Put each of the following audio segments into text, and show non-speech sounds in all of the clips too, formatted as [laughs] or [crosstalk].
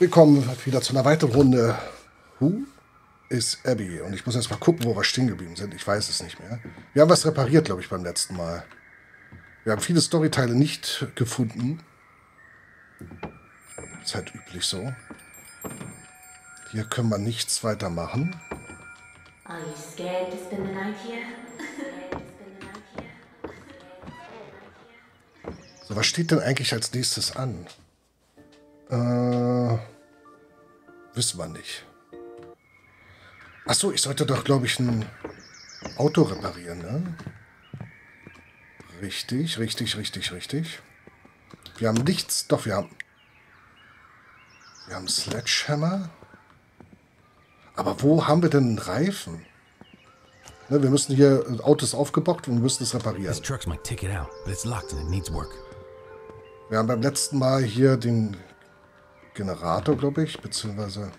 Willkommen wieder zu einer weiteren Runde. Who is Abby? Und ich muss erst mal gucken, wo wir stehen geblieben sind. Ich weiß es nicht mehr. Wir haben was repariert, glaube ich, beim letzten Mal. Wir haben viele Storyteile nicht gefunden. Ist halt üblich so. Hier können wir nichts weitermachen. Are you scared to spend the night here? So, was steht denn eigentlich als nächstes an? Äh, wissen wir nicht. Achso, ich sollte doch, glaube ich, ein Auto reparieren, ne? Richtig, richtig, richtig, richtig. Wir haben nichts. Doch, wir haben... Wir haben Sledgehammer. Aber wo haben wir denn einen Reifen? Ne, wir müssen hier... Das Auto ist aufgebockt und wir müssen es reparieren. Wir haben beim letzten Mal hier den Generator, glaube ich, beziehungsweise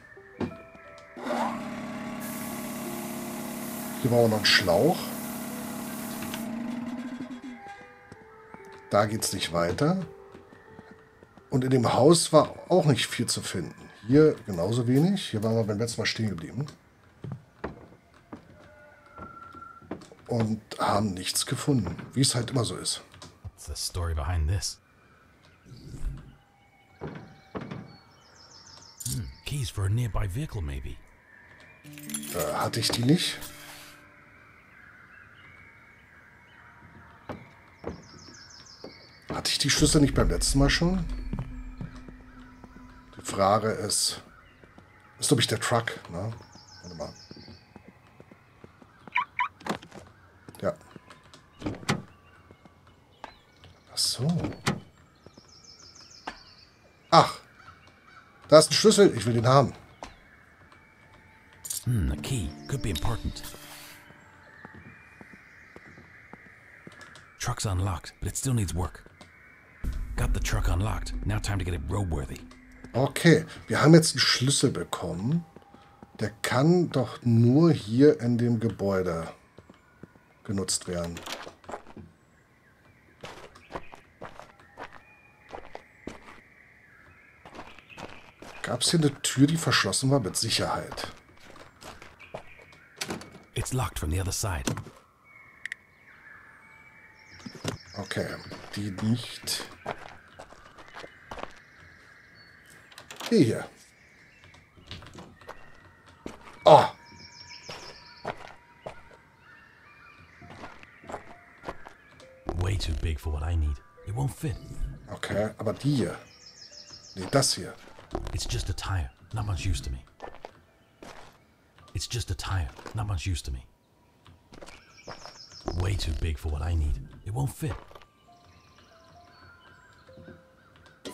hier war auch noch ein Schlauch. Da geht es nicht weiter. Und in dem Haus war auch nicht viel zu finden. Hier genauso wenig. Hier waren wir beim letzten Mal stehen geblieben. Und haben nichts gefunden. Wie es halt immer so ist. What's the story behind this? Hmm, keys for a nearby vehicle, maybe. Äh, hatte ich die nicht? Hatte ich die Schlüssel nicht beim letzten Mal schon? Die Frage ist... Ist, glaube ich, der Truck, ne? Warte mal. Ja. Ach so. Ach. Da ist ein Schlüssel. Ich will den haben. Hmm, a key. Could be important. Truck's unlocked, but it still needs work. Got the truck unlocked. Now time to get it roadworthy. Okay, wir haben jetzt einen Schlüssel bekommen. Der kann doch nur hier in dem Gebäude genutzt werden. Gab es hier eine Tür, die verschlossen war? Mit Sicherheit. It's locked from the other side. Okay, die nicht. Die hier. Oh, Way too big for what I need. It won't fit. okay, aber die hier. Nee, das hier. It's just a tire. Not much use to me. It's just a tire. Not much use to me. Way too big for what I need. It won't fit.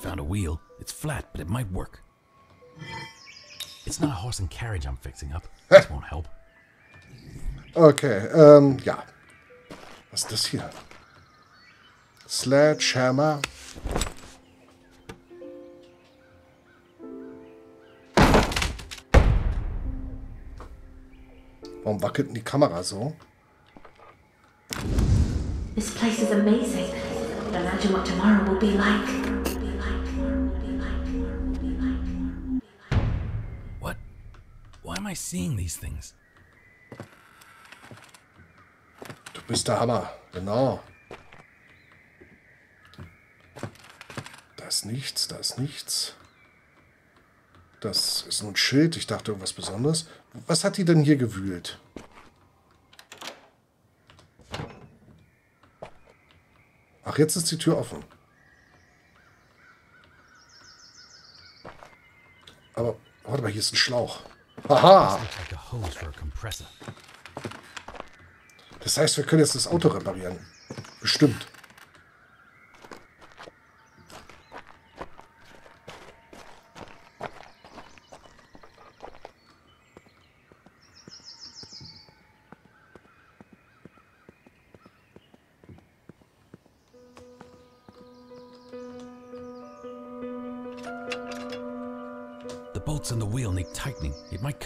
Found a wheel. It's flat, but it might work. It's not a horse and carriage I'm fixing up. [laughs] This won't help. Okay, um, ähm, ja. Was ist das hier? Sledgehammer. Warum wackelt denn die Kamera so? This place is amazing. But imagine what tomorrow will be like. What? Why am I seeing these things? Du bist der Hammer. Genau. Da ist nichts, da ist nichts. Das ist nur ein Schild. Ich dachte irgendwas Besonderes. Was hat die denn hier gewühlt? Ach, jetzt ist die Tür offen. Aber, warte mal, hier ist ein Schlauch. Haha! Das heißt, wir können jetzt das Auto reparieren. Bestimmt.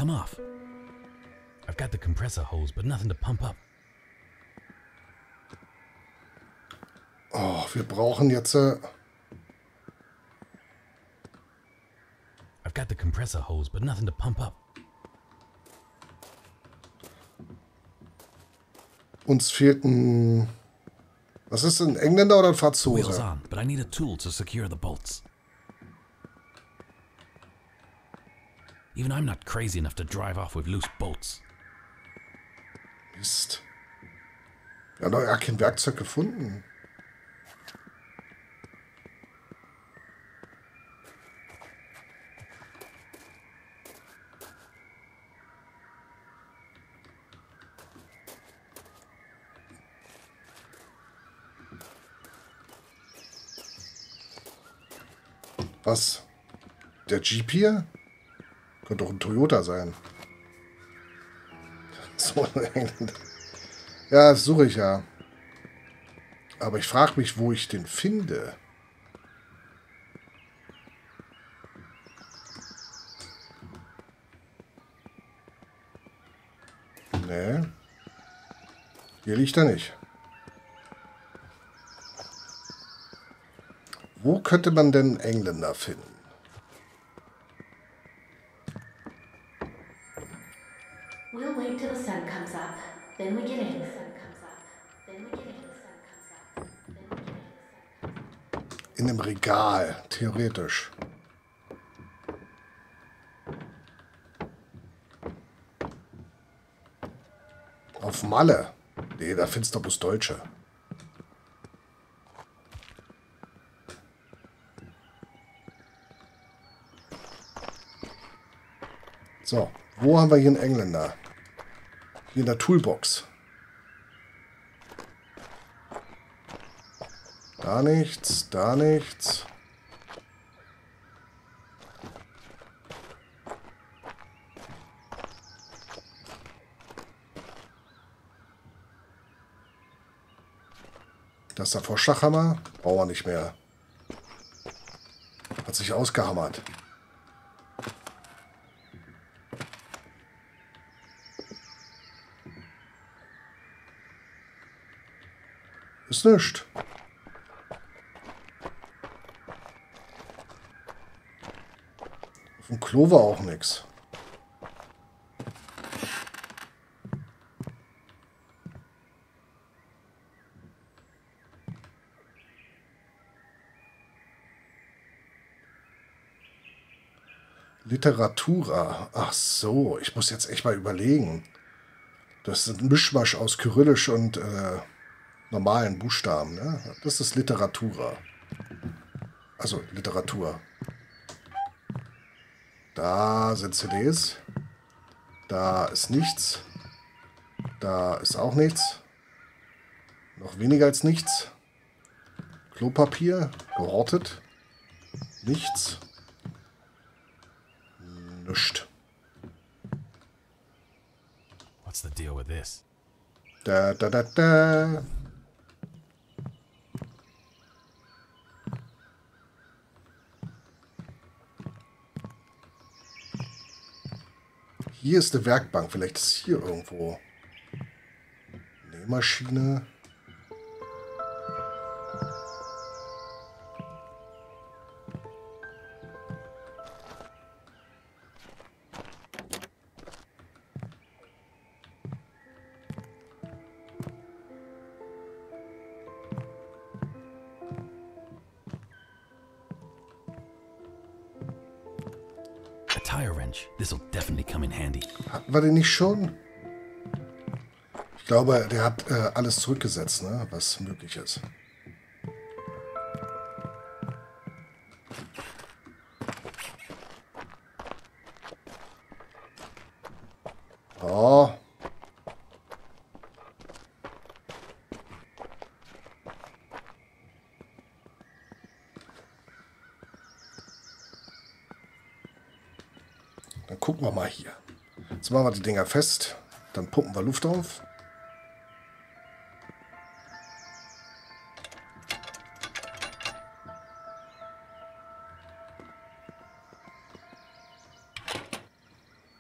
Come off. I've got the compressor hose, but nothing to pump up. Oh, wir brauchen jetzt... Äh, I've got the compressor hose, but nothing to pump up. Uns fehlt ein... Was ist ein Engländer oder ein Wheels Franzose? on, but I need a tool to secure the bolts. Even I'm not crazy enough to drive off with loose bolts. Mist. Wir haben ja kein Werkzeug gefunden. Was? Der Jeep hier? Könnte doch ein Toyota sein. [laughs] So, [laughs] ja, das suche ich ja. Aber ich frage mich, wo ich den finde. Nee. Hier liegt er nicht. Wo könnte man denn Engländer finden? Theoretisch. Auf Malle. Nee, da findest du bloß Deutsche. So, wo haben wir hier einen Engländer? Hier in der Toolbox. Da nichts, da nichts. Ist der Vorschlaghammer. Brauchen wir nicht mehr. Hat sich ausgehammert. Ist nichts. Auf dem Klo war auch nichts. Literatura. Ach so, ich muss jetzt echt mal überlegen. Das ist ein Mischmasch aus Kyrillisch und äh, normalen Buchstaben. Ne? Das ist Literatura. Also Literatur. Da sind CDs. Da ist nichts. Da ist auch nichts. Noch weniger als nichts. Klopapier, gehortet. Nichts. Nichts. What's the deal with this? Da, da, da, da. Hier ist eine Werkbank. Vielleicht ist hier irgendwo. Nähmaschine. Wrench. This'll definitely come in handy. Hatten wir den nicht schon? Ich glaube, der hat äh, alles zurückgesetzt, ne? was möglich ist. Machen wir die Dinger fest. Dann pumpen wir Luft auf.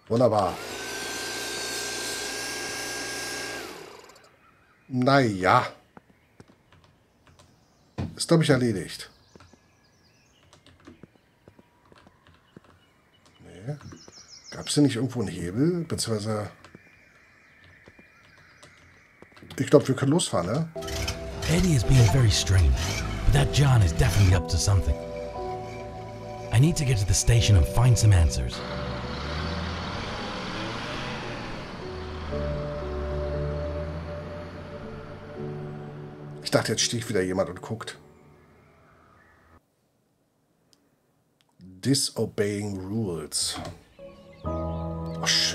Wunderbar. Naja. Ist, glaube ich, erledigt. Gab es hier nicht irgendwo einen Hebel? Beziehungsweise... Ich glaube, wir können losfahren, ne? Eddie is being very strange, but that John is definitely up to something. I need to get to the station and find some answers. Ich dachte, jetzt steht wieder jemand und guckt. Disobeying Rules.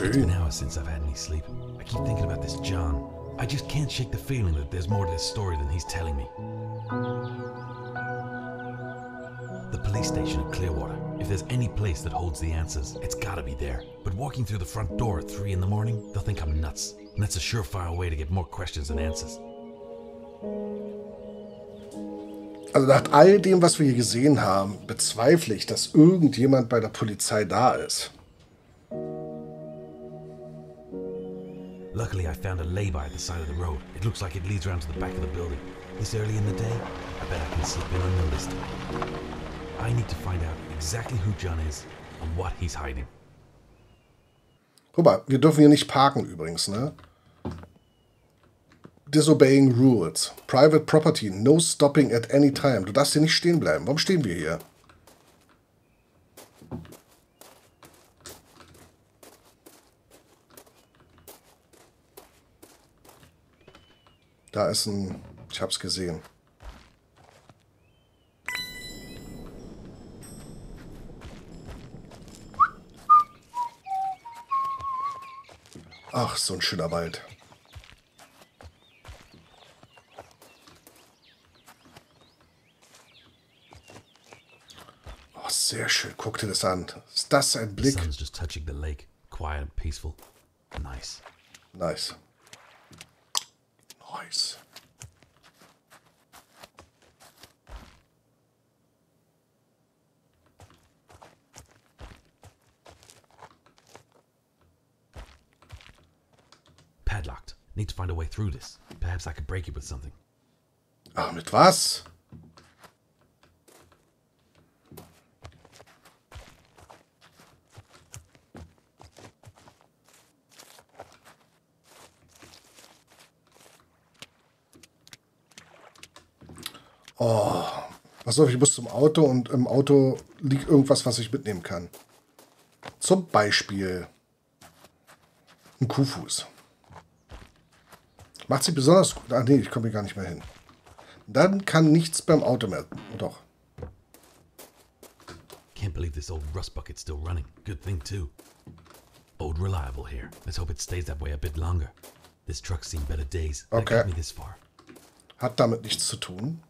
It's been hours since I've had any sleep. I keep thinking about this John. I just can't shake the feeling that there's more to this story than he's telling me. The police station at Clearwater. If there's any place that holds the answers, it's gotta be there. But walking through the front door at 3 in the morning, they'll think I'm nuts. And that's a surefire way to get more questions than answers. Also nach all dem, was wir hier gesehen haben, bezweifle ich, dass irgendjemand bei der Polizei da ist. Found a lay-by at the side of the road. It looks like it leads around to the back of the building. This early in the day, I bet I can slip in unnoticed. I need to find out exactly who John is and what he's hiding. Guck mal, wir dürfen hier nicht parken übrigens, ne? Disobeying Rules. Private Property. No stopping at any time. Du darfst hier nicht stehen bleiben. Warum stehen wir hier? Da ist ein... Ich hab's gesehen. Ach, so ein schöner Wald. Oh, sehr schön. Guck dir das an. Ist das ein The Blick? sun's just Nice. Padlocked. Need to find a way through this. Perhaps I could break it with something. Ah, mit was? Oh, pass auf, ich muss zum Auto und im Auto liegt irgendwas, was ich mitnehmen kann. Zum Beispiel ein Kuhfuß. Macht sie besonders gut. Ah, nee, ich komme hier gar nicht mehr hin. Dann kann nichts beim Auto mehr. Doch. Can't believe this old rust bucket's still running. Good thing, too. Old reliable here. Let's hope it stays that way a bit longer. This truck's seen better days. That Okay. got me this far. Hat damit nichts zu tun.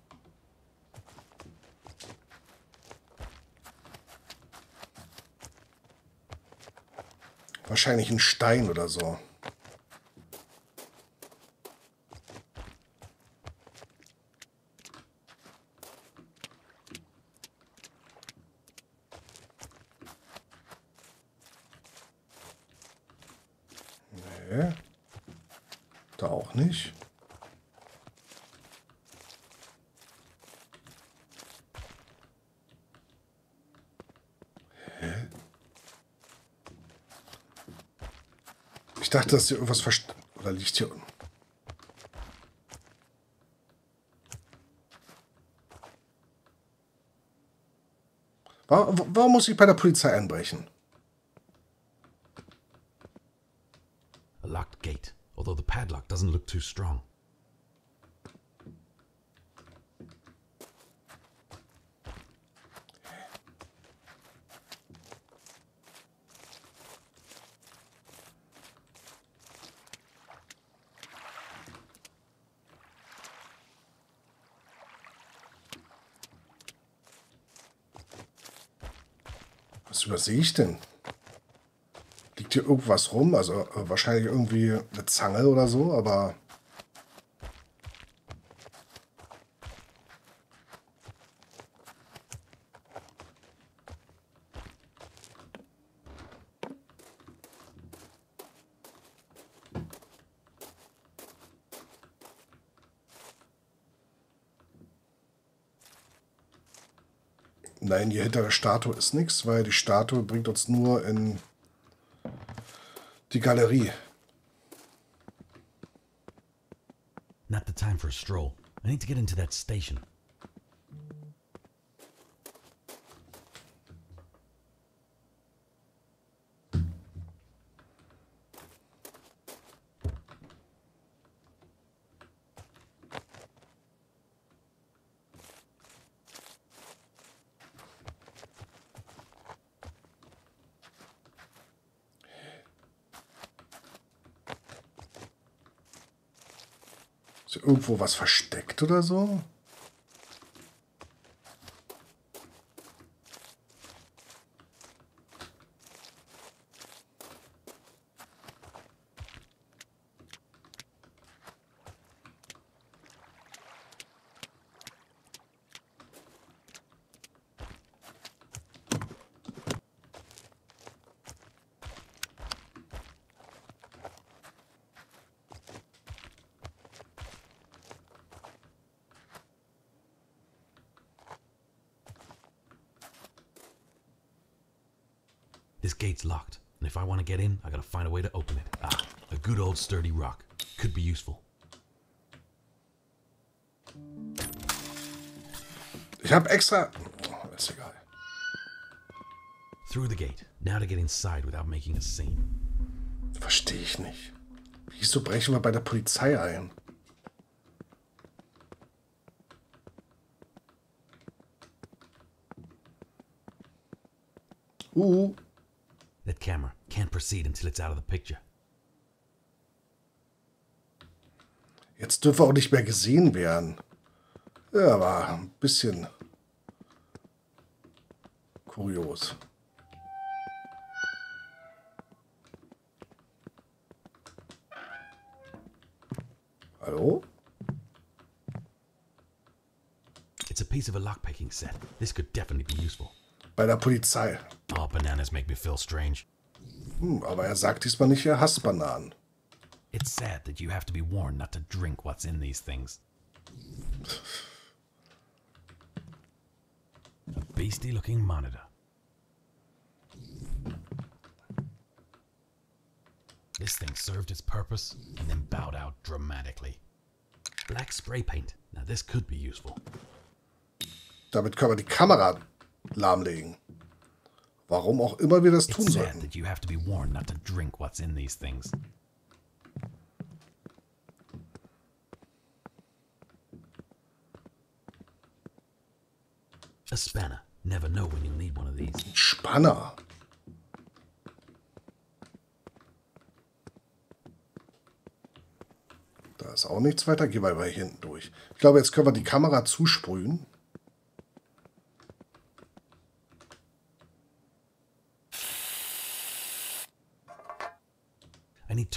Wahrscheinlich ein Stein oder so. Nee. Da auch nicht. Ich dachte, dass hier irgendwas verst... Oder liegt hier... unten? Warum, warum muss ich bei der Polizei einbrechen? A locked gate, although the padlock doesn't look too strong. Was übersehe ich denn? Liegt hier irgendwas rum? Also äh, wahrscheinlich irgendwie eine Zange oder so, aber... Nein, hier hinter der Statue ist nichts, weil die Statue bringt uns nur in die Galerie. Not the time for a stroll. I need to get into that station. Irgendwo was versteckt oder so? Locked, and if I want to get in, I gotta find a way to open it. Ah, a good old sturdy rock. Could be useful. Ich habe extra... Oh, ist egal. Through the gate. Now to get inside without making a scene. Verstehe ich nicht. Wieso brechen wir bei der Polizei ein? Uh, That camera can't proceed until it's out of the picture. jetzt dürfen wir auch nicht mehr gesehen werden. Ja, war ein bisschen kurios. Hallo? It's a piece of a lockpicking set. This could definitely be useful. Bei der Polizei. Oh, bananas make me feel strange. Hm, aber er sagt diesmal nicht, er hasst Bananen. It's sad that you have to be warned not to drink what's in these things. A beastly looking monitor. This thing served its purpose and then bowed out dramatically. Black spray paint. Now, this could be useful. Damit können wir die Kamera lahmlegen. Warum auch immer wir das tun sollten. A spanner. Never know when you'll need one of these. Spanner. Da ist auch nichts weiter. Geh mal hinten durch. Ich glaube, jetzt können wir die Kamera zusprühen.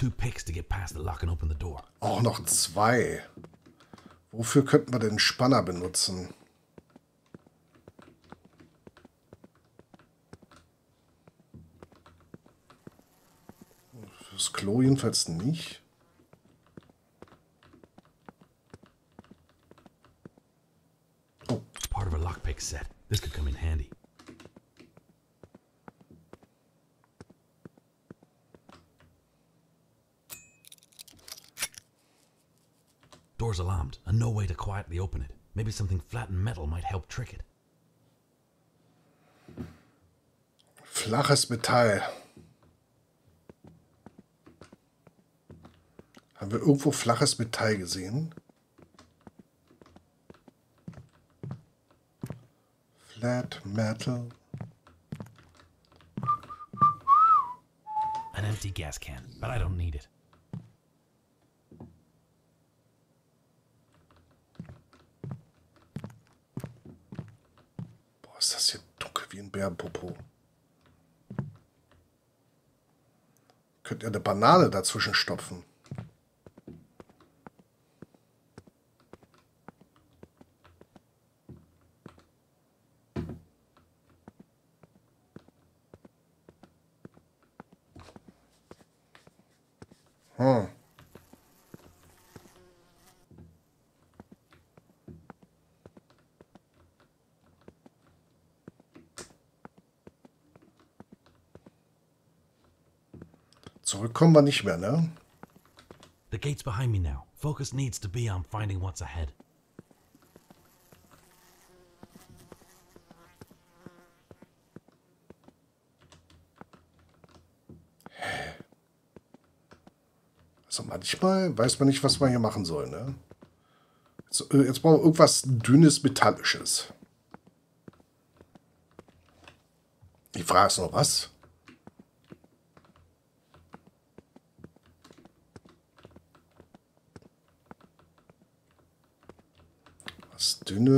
Two picks to get past the lock and open the door. Auch noch zwei. Wofür könnten wir den Spanner benutzen? Fürs Klo jedenfalls nicht. Oh, part of a lockpick set. This could come in handy. And no way to quietly open it. Maybe something flat and metal might help trick it. flaches Metall. Haben wir irgendwo flaches Metall gesehen? Flat Metal. An empty gas can, but I don't need it. Bärenpopo. Könnt ihr eine Banane dazwischen stopfen? Hm. Zurückkommen wir nicht mehr, ne? The gate's behind me now. Focus needs to be on finding what's ahead. Also manchmal weiß man nicht, was man hier machen soll, ne? Jetzt, äh, jetzt brauchen wir irgendwas dünnes, metallisches. Die Frage ist noch was?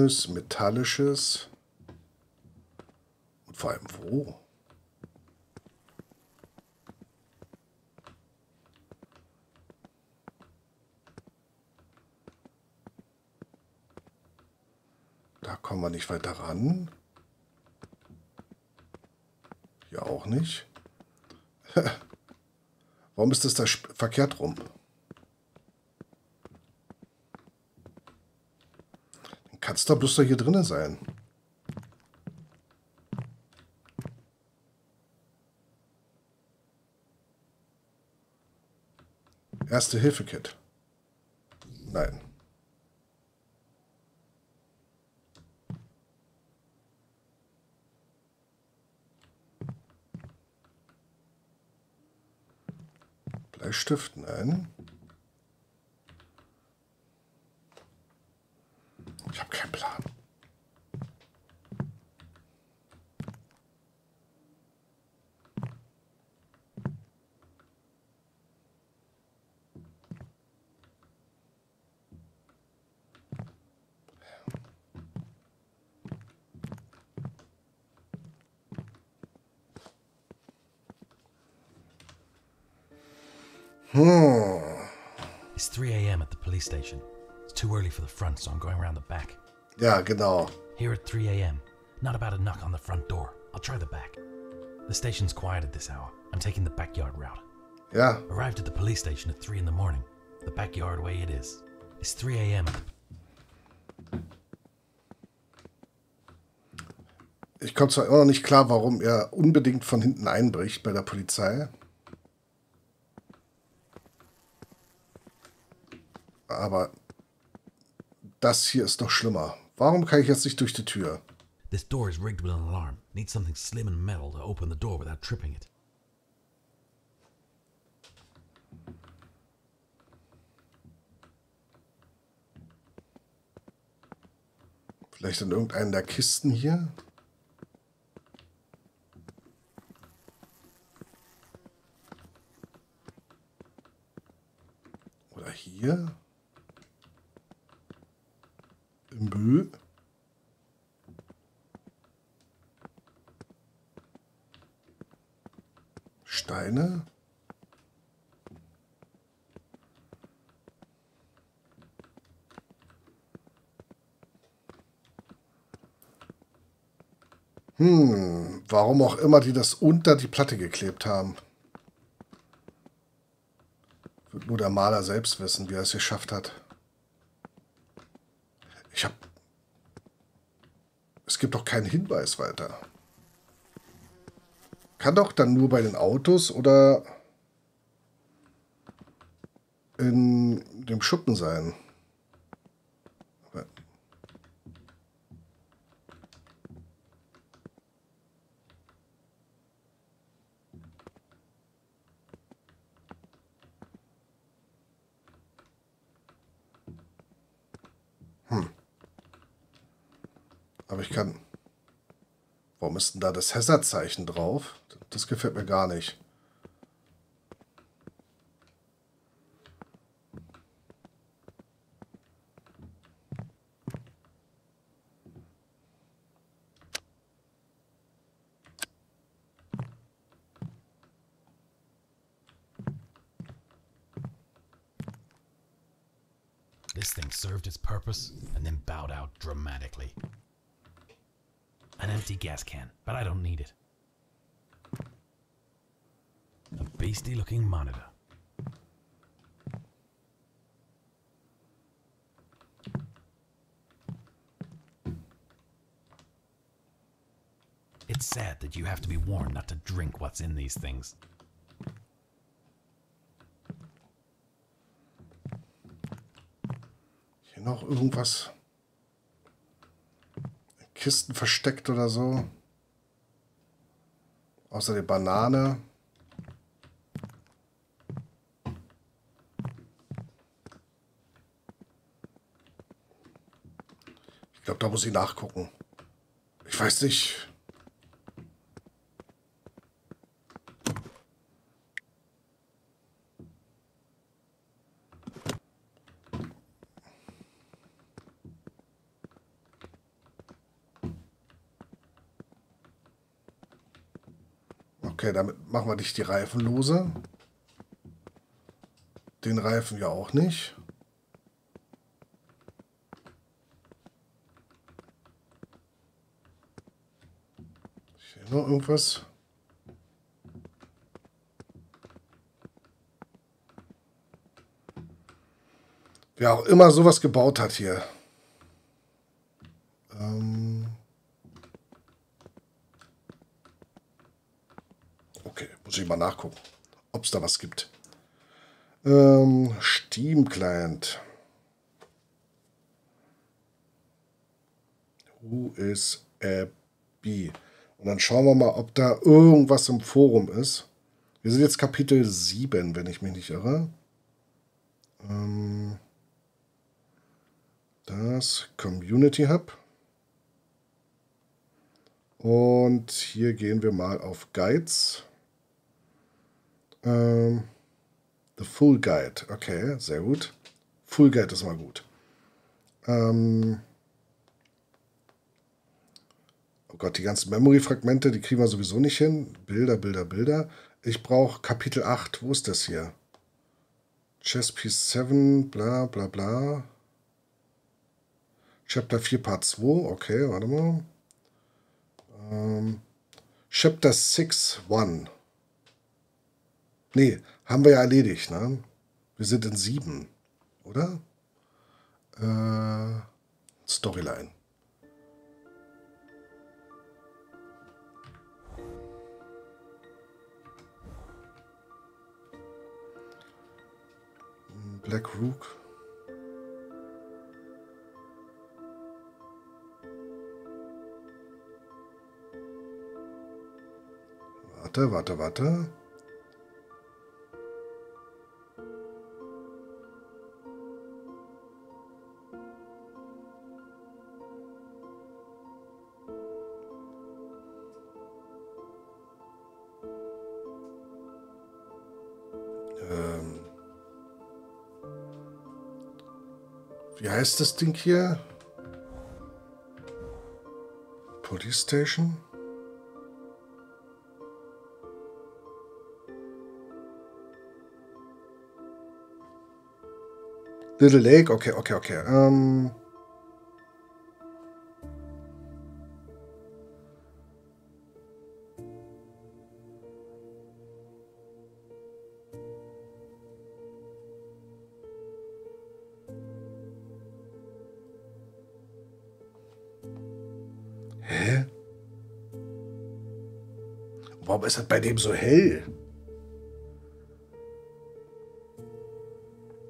Dünnes, metallisches. Und vor allem wo? Da kommen wir nicht weiter ran. Hier auch nicht. [laughs] Warum ist das da verkehrt rum? Doch bloß doch hier drinnen sein. Erste Hilfe-Kit. Nein. Bleistift, nein. It's 3 a.m. at the police station. It's too early for the front, so I'm going around the back. Ja, genau. Here at 3 a.m. Not about a knock on the front door. I'll try the back. The station's quiet at this hour. I'm taking the backyard route. Yeah. Arrived at the police station at 3 in the morning. The backyard way it is. It's 3 a.m. ich komme zwar immer noch nicht klar, warum er unbedingt von hinten einbricht bei der Polizei. Aber das hier ist doch schlimmer. Warum kann ich jetzt nicht durch die Tür? This door is rigged with an alarm. Need something slim and metal to open the door without tripping it. Vielleicht in irgendeinen der Kisten hier? Oder hier? Im Müll? Steine? Hm, warum auch immer die das unter die Platte geklebt haben. Wird nur der Maler selbst wissen, wie er es geschafft hat. Ich hab. Es gibt doch keinen Hinweis weiter. Kann doch dann nur bei den Autos oder in dem Schuppen sein. Aber ich kann. Warum ist denn da das Hazard-Zeichen drauf? Das gefällt mir gar nicht. This thing served its purpose and then bowed out dramatically. An empty gas can, but I don't need it. A beastly looking monitor. It's sad that you have to be warned not to drink what's in these things. Hier noch irgendwas. Kisten versteckt oder so? Außer der Banane. Ich glaube, da muss ich nachgucken. Ich weiß nicht. Okay, damit machen wir nicht die Reifen lose. Den Reifen ja auch nicht. Hier noch irgendwas? Wer auch immer sowas gebaut hat hier. Ähm okay, muss ich mal nachgucken, ob es da was gibt. Ähm, Steam Client. Who is Abby? Und dann schauen wir mal, ob da irgendwas im Forum ist. Wir sind jetzt Kapitel 7, wenn ich mich nicht irre. Ähm das Community Hub. Und hier gehen wir mal auf Guides. Ähm, the Full Guide. Okay, sehr gut. Full Guide ist mal gut. Ähm, oh Gott, die ganzen Memory-Fragmente, die kriegen wir sowieso nicht hin. Bilder, Bilder, Bilder. Ich brauche Kapitel 8. Wo ist das hier? Chess Piece 7, bla bla bla. Chapter 4, Part 2. Okay, warte mal. Ähm, Chapter 6, 1. Nee, haben wir ja erledigt, ne? Wir sind in 7, oder? Äh, Storyline. Black Rook. Warte, warte, warte. Heißt das Ding hier? Police Station? Little Lake, okay, okay, okay. Ähm ist das bei dem so hell?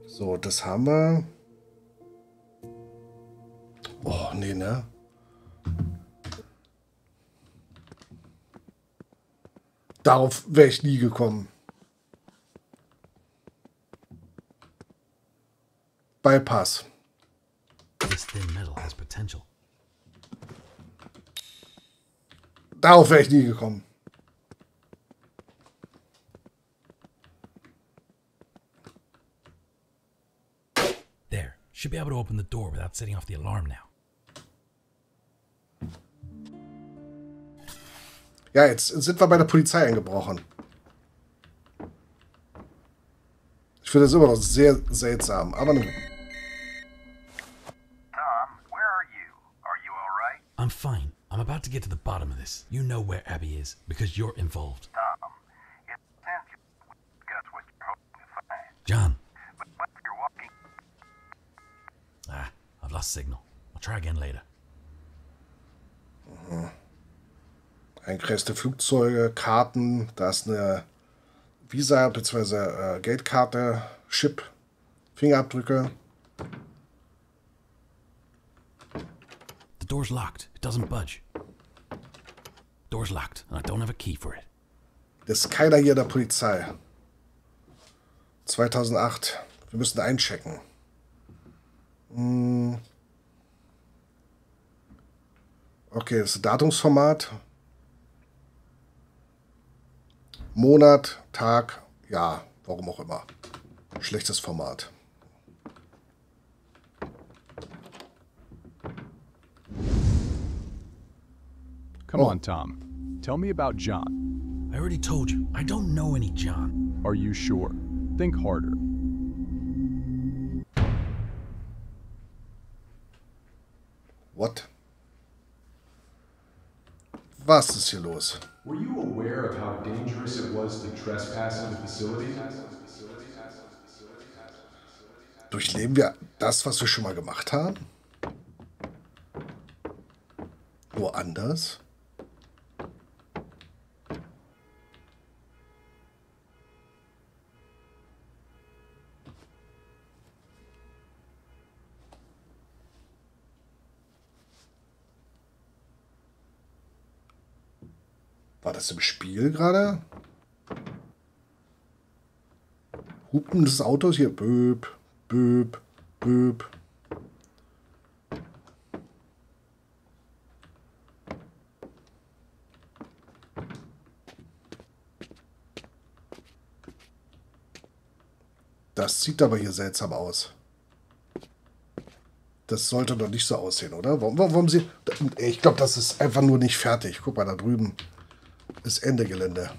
So, das haben wir. Oh, nee, ne? Darauf wäre ich nie gekommen. Bypass. This thin metal has potential. Darauf wäre ich nie gekommen. Able to open the door without setting off the alarm now. Ja, jetzt sind wir bei der Polizei eingebrochen. Ich finde das immer noch sehr seltsam, aber nun. Tom, where are you? Are you all right? I'm fine. I'm about to get to the bottom of this. You know where Abby is because you're involved. Tom, lost signal. I'll try again later. Eingreiste Flugzeuge, Karten, da ist eine Visa bzw. Äh, Geldkarte, Chip, Fingerabdrücke. door's locked. It doesn't budge. Door's locked, and I don't have a key for it. ist keiner hier der Polizei. 2008. Wir müssen einchecken. Hm. Okay, das Datumsformat. Monat, Tag, ja, warum auch immer. Schlechtes Format. Come Oh. on, Tom. Tell me about John. I already told you, I don't know any John. Are you sure? Think harder. What? Was ist hier los? Were you aware of how dangerous it was to trespass in the facility? Durchleben wir das, was wir schon mal gemacht haben? Nur anders? War das im Spiel gerade? Hupen des Autos hier. Böb, böb, böb. Das sieht aber hier seltsam aus. Das sollte doch nicht so aussehen, oder? Warum, warum, warum sie. Ich glaube, das ist einfach nur nicht fertig. Guck mal, da drüben ist Ende Gelände.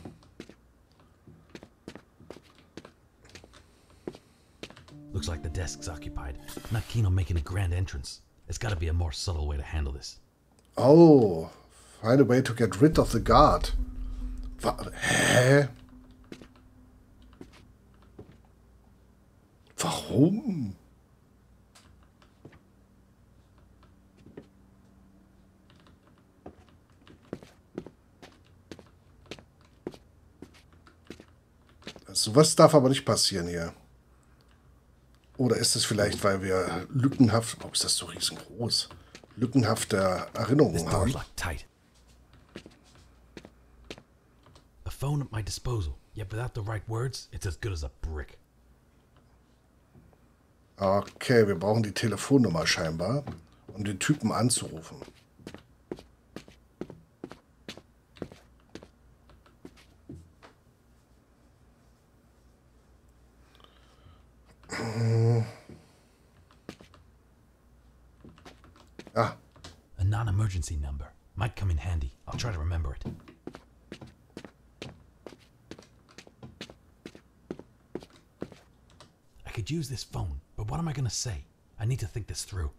Looks like the desk's occupied. Not keen on making a grand entrance. There's gotta be a more subtle way to handle this. Oh, find a way to get rid of the guard. Hä? Warum? Sowas darf aber nicht passieren hier. Oder ist es vielleicht, weil wir lückenhaft, oh, ist das so riesengroß, lückenhafte Erinnerungen haben? A phone at my disposal. Yet without the right words, it's as good as a brick. Okay, wir brauchen die Telefonnummer scheinbar, um den Typen anzurufen. Ah, A non emergency number. Might come in handy. I'll try to remember it. I could use this phone, but what am I gonna say? I need to think this through.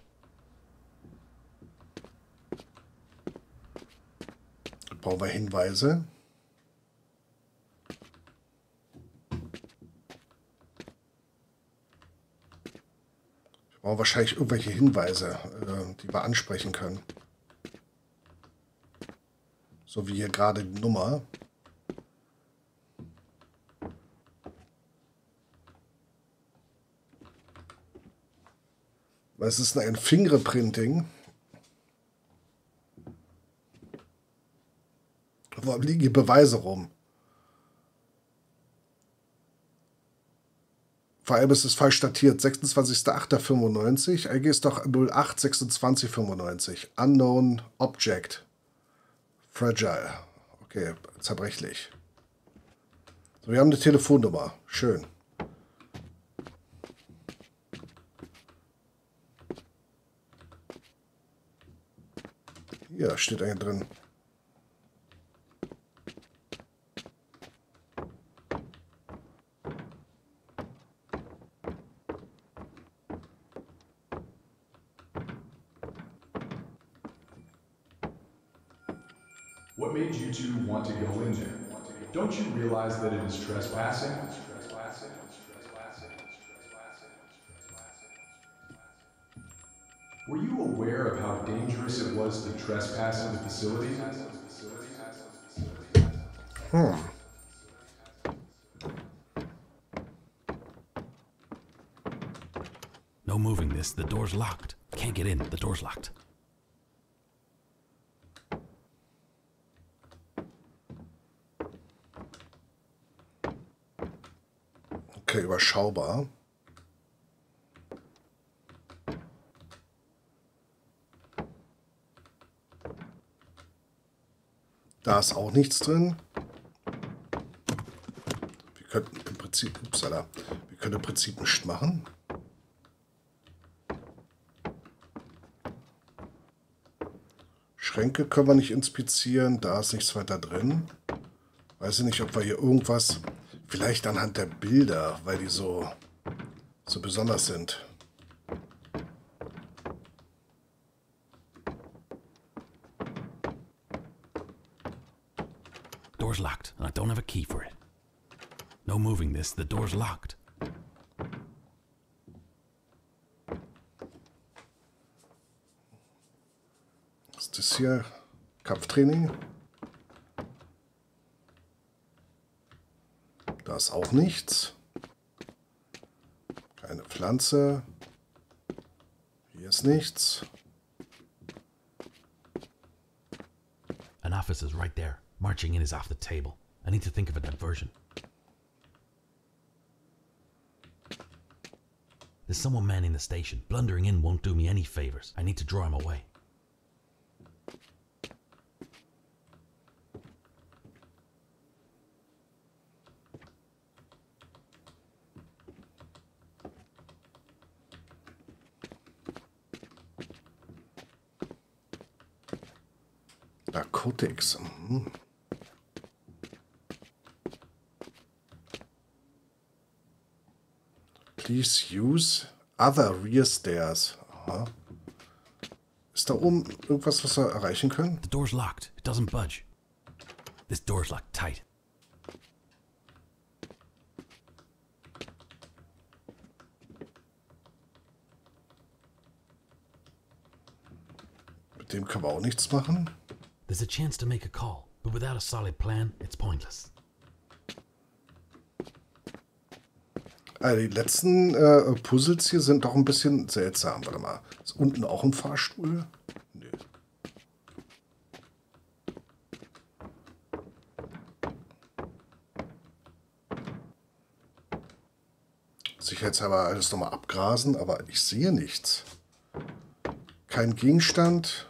brauchen wir Hinweise. Brauchen wahrscheinlich irgendwelche Hinweise, äh, die wir ansprechen können. So wie hier gerade die Nummer. Was ist denn ein Fingerprinting? Wo liegen die Beweise rum? Vor allem ist es falsch datiert. 26.08.95. Eigentlich ist doch 08.26.95. Unknown Object. Fragile. Okay, zerbrechlich. So, wir haben eine Telefonnummer. Schön. Hier steht eine drin. Want to go in there? Don't you realize that it is trespassing? Were you aware of how dangerous it was to trespass in the facility? Hmm. No moving this. The door's locked. Can't get in. The door's locked. Okay, überschaubar. Da ist auch nichts drin. Wir könnten im Prinzip, upsala, wir können im Prinzip nichts machen. Schränke können wir nicht inspizieren, da ist nichts weiter drin. Weiß ich nicht, ob wir hier irgendwas, vielleicht anhand der Bilder, weil die so, so besonders sind. Door's locked, and I don't have a key for it. No moving this, the door's locked. Was ist das hier? Kampftraining? Da ist auch nichts. Keine Pflanze. Hier ist nichts. An officer's right there. Marching in is off the table. I need to think of a diversion. There's someone manning the station. Blundering in won't do me any favors. I need to draw him away. Narcotics. Mhm. Please use other rear stairs. Aha. Ist da oben irgendwas, was wir erreichen können? The door's locked. It doesn't budge. This door's locked tight. Mit dem können wir auch nichts machen. There's a chance to make a call, but without a solid plan, it's pointless. Also die letzten äh, Puzzles hier sind doch ein bisschen seltsam. Warte mal. Ist unten auch ein Fahrstuhl? Nö. Sicherheitshalber alles nochmal abgrasen, aber ich sehe nichts. Kein Gegenstand.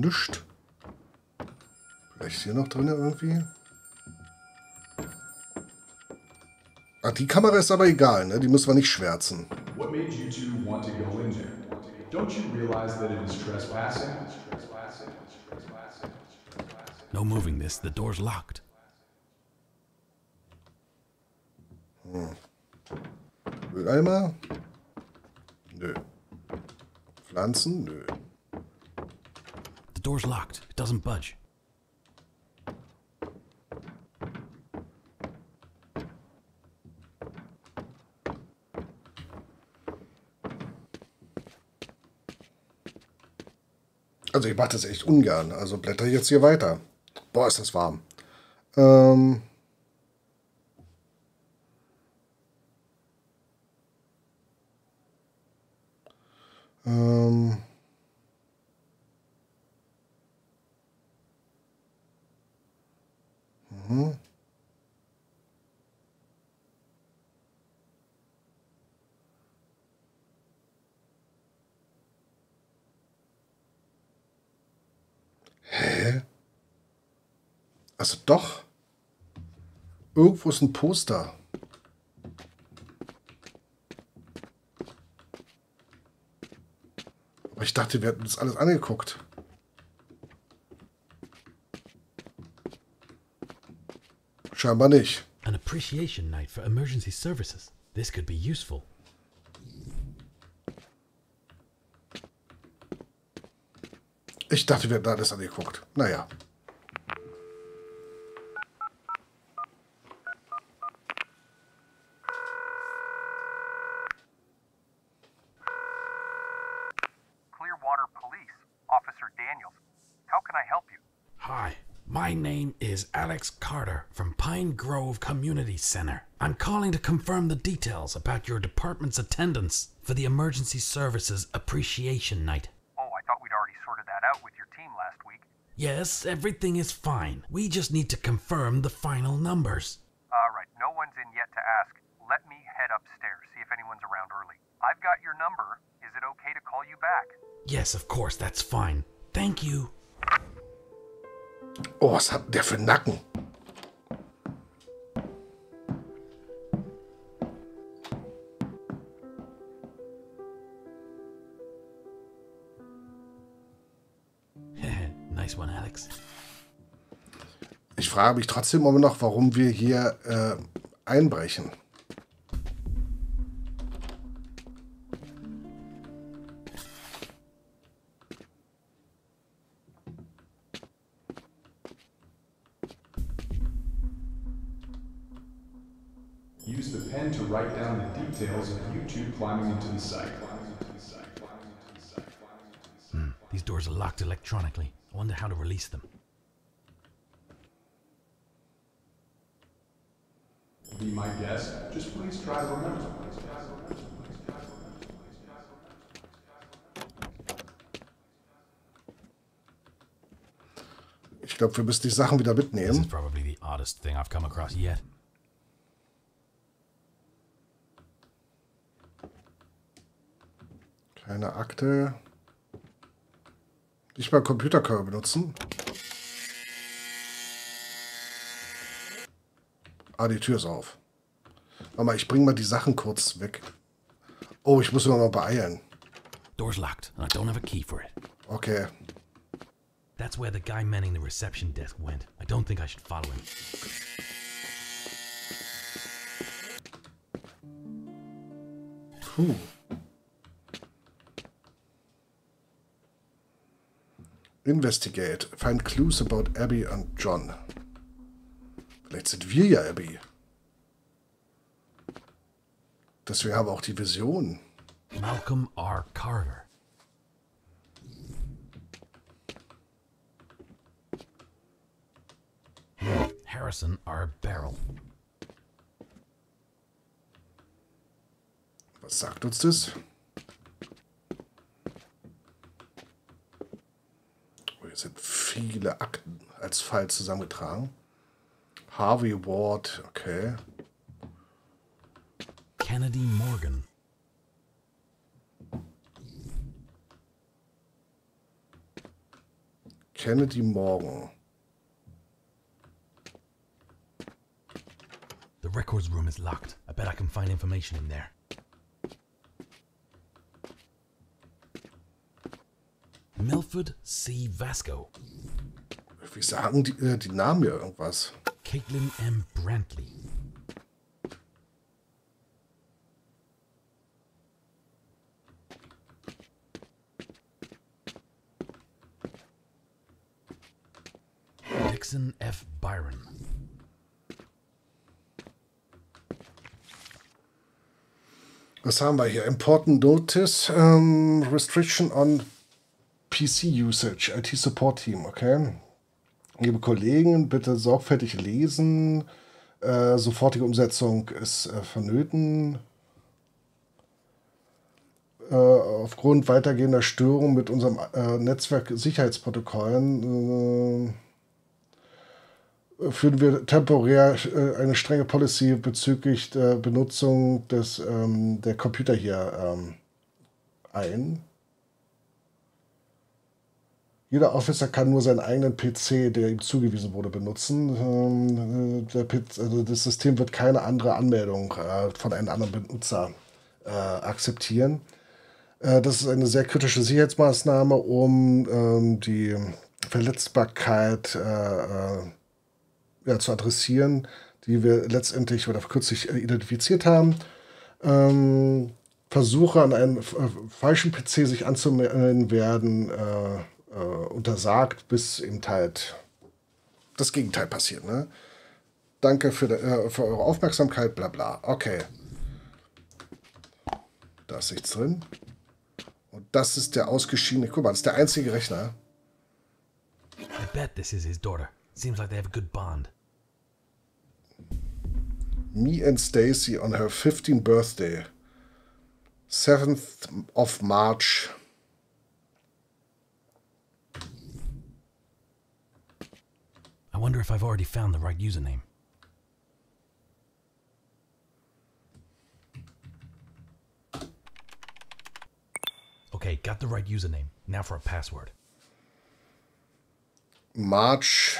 Nischt. Vielleicht hier noch drin irgendwie? Ah, die Kamera ist aber egal, ne? Die müssen wir nicht schwärzen. What made you two want to go in there? Don't you realize that it is trespassing? No moving this, the door's locked. Mülleimer? Nö. Pflanzen? Nö. The door's locked. It doesn't budge. Also ich mache das echt ungern. Also blätter jetzt hier weiter. Boah, ist das warm. Ähm. Mhm. Hä? Also doch. Irgendwo ist ein Poster. Aber ich dachte, wir hätten uns alles angeguckt. Scheinbar nicht. An appreciation night for emergency services. This could be useful. Ich dachte, wir hätten alles angeguckt. Naja. Is Alex Carter from Pine Grove Community Center. I'm calling to confirm the details about your department's attendance for the Emergency Services Appreciation Night. Oh, I thought we'd already sorted that out with your team last week. Yes, everything is fine. We just need to confirm the final numbers. All right, no one's in yet to ask. let me head upstairs, see if anyone's around early. I've got your number. Is it okay to call you back? Yes, of course, that's fine. Thank you. Oh, was hat der für einen Nacken? [laughs] nice one, Alex. Ich frage mich trotzdem immer noch, warum wir hier äh, einbrechen. Electronically. I wonder how to release them. Be my guest. Just please try to remember. Ich glaube, wir müssen die Sachen wieder This is mitnehmen. probably the oddest thing I've come across yet. Keine Akte. Nicht mal Computerkörper benutzen. Ah, die Tür ist auf. Warte mal, ich bring mal die Sachen kurz weg. Oh, ich muss nur noch beeilen. Door's locked, and I don't have a key for it. Okay. That's where the guy manning the reception desk went. I don't think I should follow him. Puh. Investigate. Find clues about Abby und John. Vielleicht sind wir ja Abby. Deswegen haben wir auch die Vision. Malcolm R. Carter. Harrison R. Barrel. Was sagt uns das? Oh, hier sind viele Akten als Fall zusammengetragen. Harvey Ward, okay. Kennedy Morgan. Kennedy Morgan. The records room is locked. I bet I can find information in there. Milford C. Vasco. Wie sagen die, äh, die Namen hier irgendwas? Caitlin M. Brantley. Dixon F. Byron. Was haben wir hier? Important Notice, ähm, Restriction on PC Usage, IT Support Team, okay. Liebe Kollegen, bitte sorgfältig lesen. Äh, sofortige Umsetzung ist äh, vonnöten. Äh, aufgrund weitergehender Störungen mit unserem äh, Netzwerk Sicherheitsprotokollen äh, führen wir temporär äh, eine strenge Policy bezüglich der Benutzung des, ähm, der Computer hier ähm, ein. Jeder Officer kann nur seinen eigenen PC, der ihm zugewiesen wurde, benutzen. Ähm, PC, also das System wird keine andere Anmeldung äh, von einem anderen Benutzer äh, akzeptieren. Äh, das ist eine sehr kritische Sicherheitsmaßnahme, um ähm, die Verletzbarkeit äh, äh, zu adressieren, die wir letztendlich oder kürzlich äh, identifiziert haben. Ähm, Versuche an einen äh, falschen PC sich anzumelden werden äh, untersagt, bis eben halt das Gegenteil passiert. Ne? Danke für, äh, für eure Aufmerksamkeit, bla bla. Okay. Da ist nichts drin. Und das ist der ausgeschiedene. Guck mal, das ist der einzige Rechner. I bet this is his daughter. Seems like they have a good bond. Me and Stacy on her 15th birthday. 7th of March. I wonder if I've already found the right username. Okay, got the right username. Now for a password. March.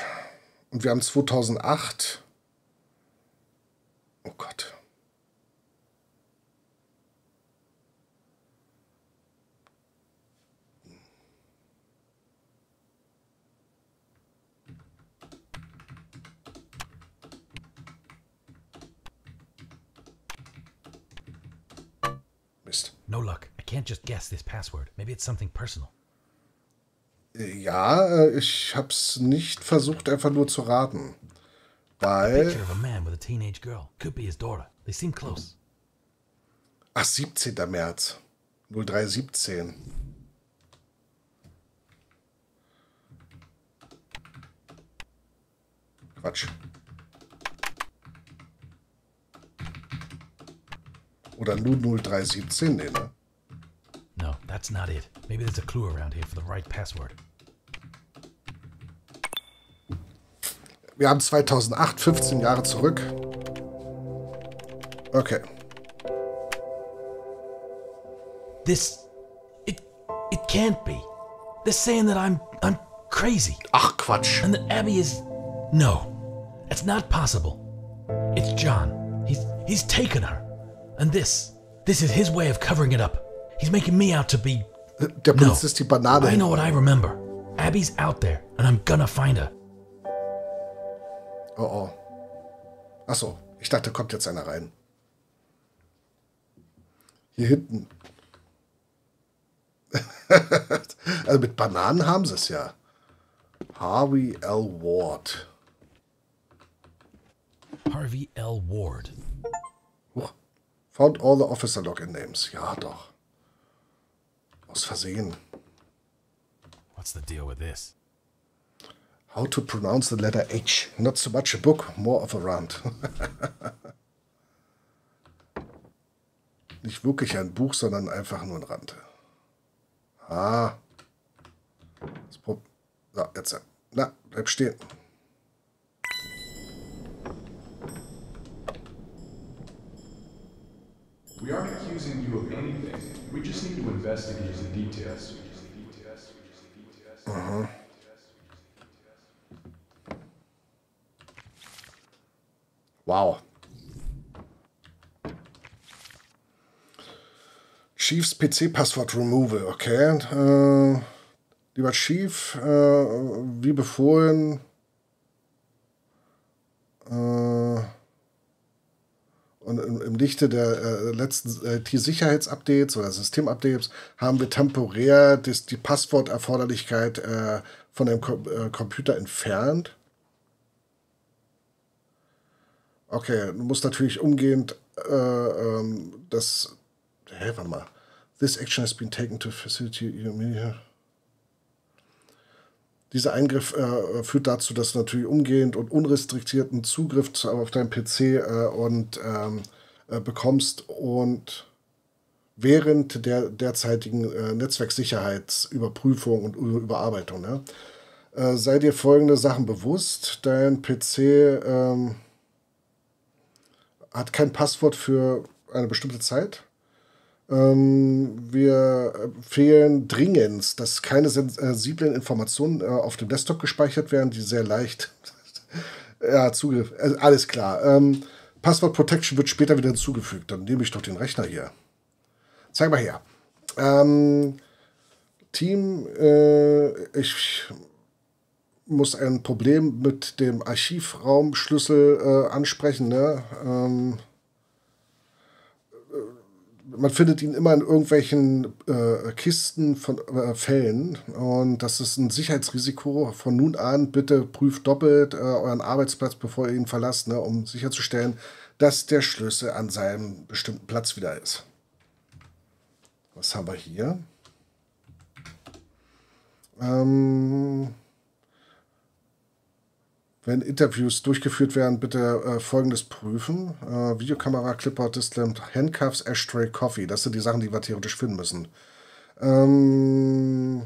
Und wir haben 2008. guess this password. Maybe it's something personal. Ja, äh, ich hab's nicht versucht, einfach nur zu raten. Weil. Picture of a man with a teenage girl. Could be his daughter. They seem close. Ach, 17. März. 0317. Quatsch. Oder nur 0317, nee, ne? No, that's not it. Maybe there's a clue around here for the right password. Wir haben 2008, 15 Jahre zurück. Okay. This it it can't be. They're saying that I'm I'm crazy Ach, Quatsch. and that Abby is No. It's not possible. It's John. He's he's taken her. And this this is his way of covering it up. He's making me out to be Der No. Polizist die Banane. I know what I remember. Abby's out there and I'm gonna find her. Oh oh. Achso, ich dachte, kommt jetzt einer rein. Hier hinten. [laughs] also mit Bananen haben sie es ja. Harvey L. Ward. Harvey L. Ward. Huch. Found all the officer login names. Ja, doch. Aus Versehen. What's the deal with this? How to pronounce the letter H. Not so much a book, more of a rant. [laughs] Nicht wirklich ein Buch, sondern einfach nur ein Rand. Ah. Das Pro so, jetzt. Na, bleib stehen. We aren't accusing you of anything. We just need to investigate the details. Wow. Chiefs PC-Passwort Removal, okay. Äh, lieber Chief, äh, wie befohlen. Äh, und im, Lichte der äh, letzten IT-Sicherheitsupdates oder Systemupdates haben wir temporär das, die Passworterforderlichkeit äh, von dem Kom äh, Computer entfernt. Okay, du musst natürlich umgehend äh, ähm, das. Hä, warte mal. This action has been taken to facilitate your. Dieser Eingriff äh, führt dazu, dass natürlich umgehend und unrestriktierten Zugriff zu, auf deinen PC äh, und ähm, äh, bekommst und während der derzeitigen äh, Netzwerksicherheitsüberprüfung und Überarbeitung. Ne? Sei dir folgende Sachen bewusst. Dein PC ähm, hat kein Passwort für eine bestimmte Zeit. Ähm, wir empfehlen dringend, dass keine sensiblen Informationen äh, auf dem Desktop gespeichert werden, die sehr leicht. [laughs] ja, Zugriff. Also alles klar. Ähm, Passwort Protection wird später wieder hinzugefügt. Dann nehme ich doch den Rechner hier. Zeig mal her. Ähm, Team, äh, ich muss ein Problem mit dem Archivraumschlüssel äh, ansprechen. Ne? Ähm, man findet ihn immer in irgendwelchen äh, Kisten von äh, Fällen und das ist ein Sicherheitsrisiko. Von nun an bitte prüft doppelt äh, euren Arbeitsplatz, bevor ihr ihn verlasst, ne, um sicherzustellen, dass der Schlüssel an seinem bestimmten Platz wieder ist. Was haben wir hier? Ähm, wenn Interviews durchgeführt werden, bitte äh, folgendes prüfen. Äh, Videokamera, Clipboard, Display, Handcuffs, Ashtray, Coffee. Das sind die Sachen, die wir theoretisch finden müssen. Ähm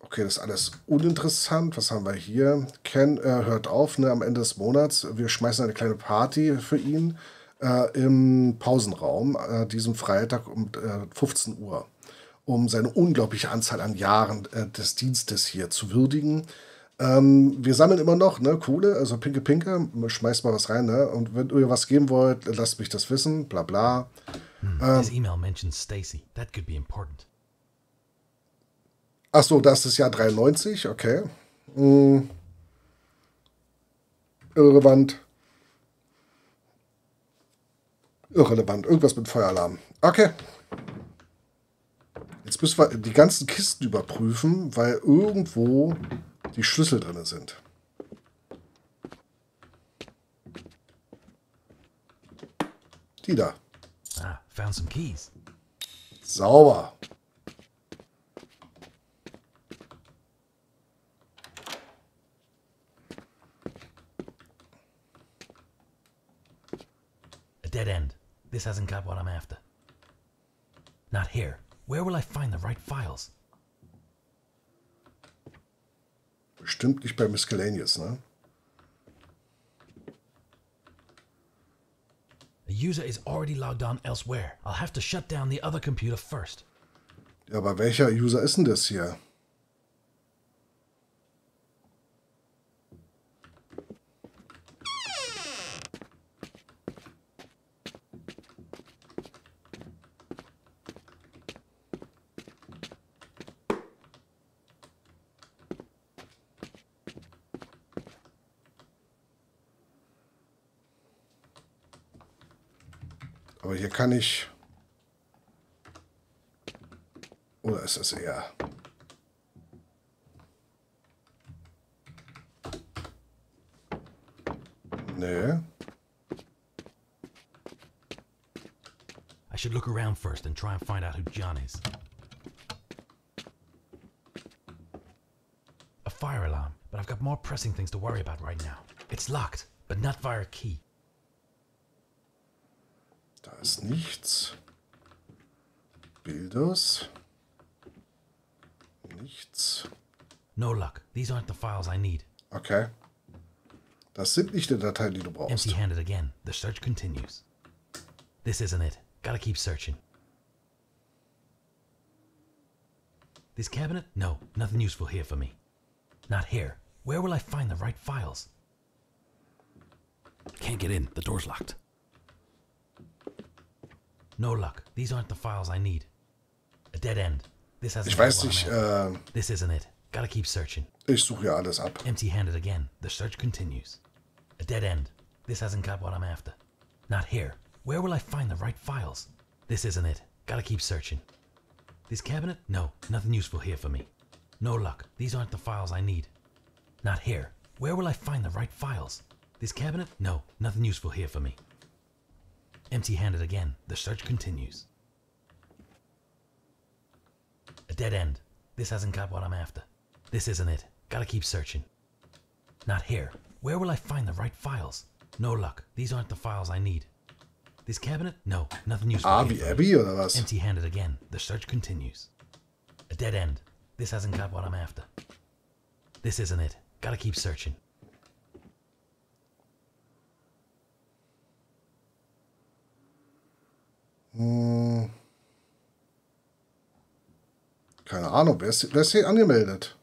okay, das ist alles uninteressant. Was haben wir hier? Ken äh, hört auf ne, am Ende des Monats. Wir schmeißen eine kleine Party für ihn. äh, im Pausenraum, äh, diesem Freitag um äh, 15 Uhr, um seine unglaubliche Anzahl an Jahren äh, des Dienstes hier zu würdigen. Ähm, wir sammeln immer noch, ne, Kohle, also Pinke Pinke, schmeißt mal was rein, ne? Und wenn ihr was geben wollt, lasst mich das wissen, bla bla. This email mentions Stacy. That could be important. Ach so, das ist das Jahr 93, okay. Hm. Irrelevant. Irrelevant, irgendwas mit Feueralarm. Okay. Jetzt müssen wir die ganzen Kisten überprüfen, weil irgendwo die Schlüssel drin sind. Die da. Ah, found some keys. Sauber. A dead end. This hasn't got what I'm after. Not here. Where will I find the right files? Bestimmt nicht bei Miscellaneous, ne? A user is already logged on elsewhere. I'll have to shut down the other computer first. Ja, aber welcher User ist denn das hier? Kann ich... Oder ist es eher... Nee. I should look around first and try and find out who John is. A fire alarm, but I've got more pressing things to worry about right now. It's locked, but not via a key. Ist nichts. Bildos. Nichts. No luck. These aren't the files I need. Okay. Das sind nicht die Dateien, die du brauchst. Empty handed again. The search continues. This isn't it. Gotta keep searching. This cabinet? No, nothing useful here for me. Not here. Where will I find the right files? Can't get in. The door's locked. No luck. These aren't the files I need. A dead end. This hasn't Ich got weiß what I'm nicht, äh, This isn't it. Gotta keep searching. ich suche ja alles ab. Empty handed again. The search continues. A dead end. This hasn't got what I'm after. Not here. Where will I find the right files? This isn't it. Gotta keep searching. This cabinet? No, nothing useful here for me. No luck. These aren't the files I need. Not here. Where will I find the right files? This cabinet? No, nothing useful here for me. Empty handed again. The search continues. A dead end. This hasn't got what I'm after. This isn't it. Gotta keep searching. Not here. Where will I find the right files? No luck. These aren't the files I need. This cabinet? No, nothing useful. Ah, A here wie for me. Abby oder was? Empty handed again. The search continues. A dead end. This hasn't got what I'm after. This isn't it. Gotta keep searching. Keine Ahnung, wer ist, wer ist hier angemeldet?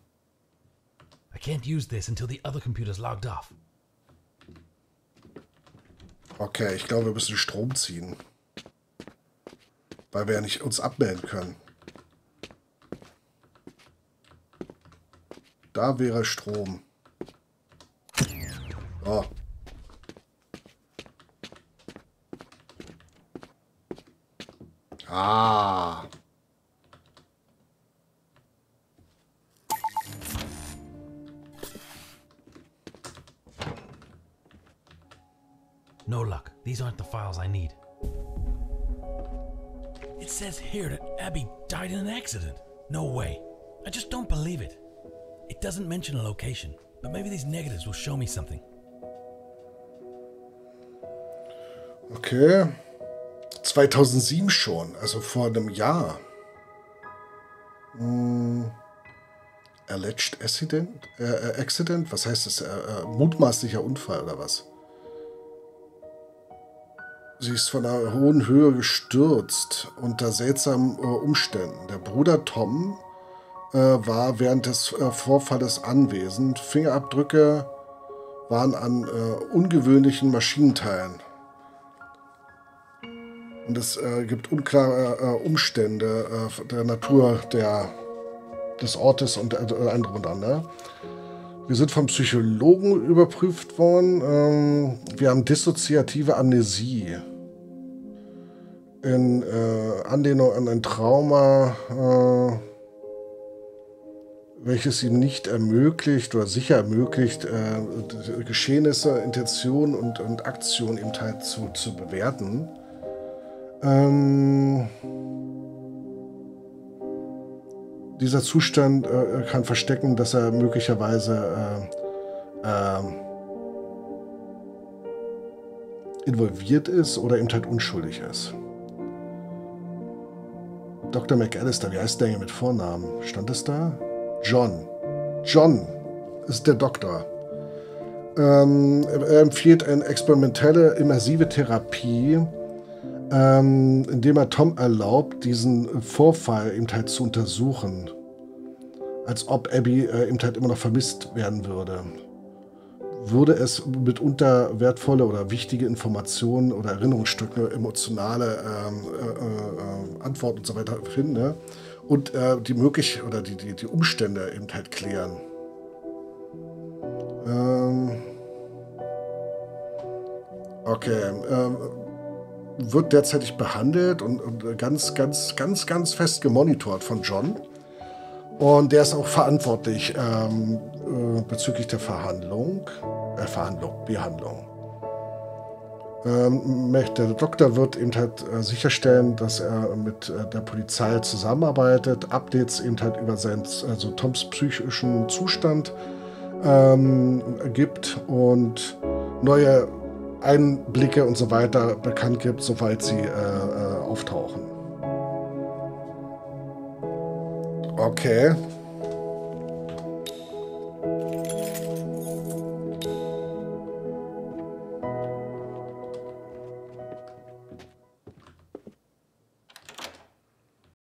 I can't use this until the other computer's logged off. Okay, ich glaube, wir müssen Strom ziehen. Weil wir ja nicht uns abmelden können. Da wäre Strom. Ah. No luck. These aren't the files I need. It says here that Abby died in an accident. No way. I just don't believe it. It doesn't mention a location, but maybe these negatives will show me something. Okay. 2007 schon, also vor einem Jahr. Hm. Alleged Accident? Äh, äh, Accident? Was heißt das? Äh, äh, mutmaßlicher Unfall oder was? Sie ist von einer hohen Höhe gestürzt unter seltsamen äh, Umständen. Der Bruder Tom äh, war während des Vorfalles anwesend. Fingerabdrücke waren an ungewöhnlichen Maschinenteilen. Und es äh, gibt unklare äh, Umstände äh, der Natur der, des Ortes und äh, ein drum und dran. Ne? Wir sind vom Psychologen überprüft worden. Ähm, wir haben dissoziative Amnesie. In äh, Anlehnung an ein Trauma, äh, welches ihm nicht ermöglicht oder sicher ermöglicht, äh, Geschehnisse, Intentionen und, und Aktionen eben halt zu, zu bewerten. Ähm, dieser Zustand äh, kann verstecken, dass er möglicherweise äh, äh, involviert ist oder eben halt unschuldig ist. Dr. McAllister, wie heißt der hier mit Vornamen? Stand es da? John. John ist der Doktor. Ähm, er empfiehlt eine experimentelle, immersive Therapie, ähm, indem er Tom erlaubt, diesen Vorfall eben halt zu untersuchen. Als ob Abby äh, eben halt immer noch vermisst werden würde. Würde es mitunter wertvolle oder wichtige Informationen oder Erinnerungsstücke, emotionale ähm, äh, äh, Antworten und so weiter finden ne? und äh, die möglich oder die, die, die Umstände eben halt klären. Ähm okay. Ähm wird derzeitig behandelt und, und, ganz, ganz, ganz, ganz fest gemonitort von John. Und der ist auch verantwortlich ähm, äh, bezüglich der Verhandlung, äh, Verhandlung, Behandlung. Ähm, der Doktor wird eben halt äh, sicherstellen, dass er mit äh, der Polizei zusammenarbeitet, Updates eben halt über seinen, also Toms psychischen Zustand ähm, gibt und neue Einblicke und so weiter bekannt gibt, soweit sie äh, äh, auftauchen. Okay.